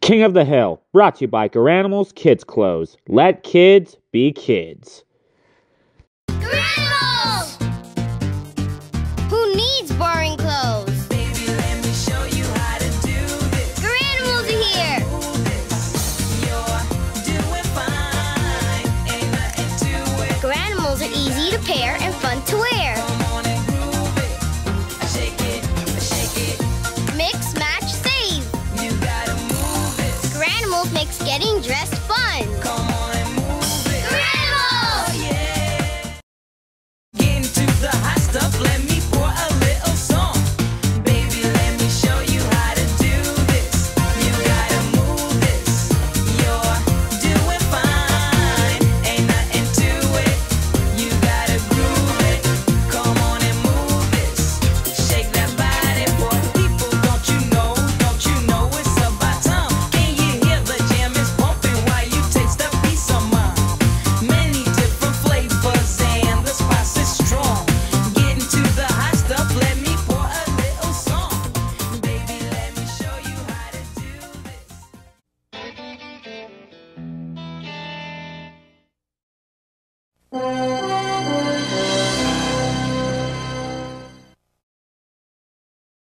King of the Hill, brought to you by Garanimals Kids Clothes. Let kids be kids. Garanimals! Who needs boring clothes? Baby, let me show you how to do this. Garanimals are here! You're doing fine. Ain't nothing to it. Garanimals are easy to pair and makes getting dressed fun. 嗯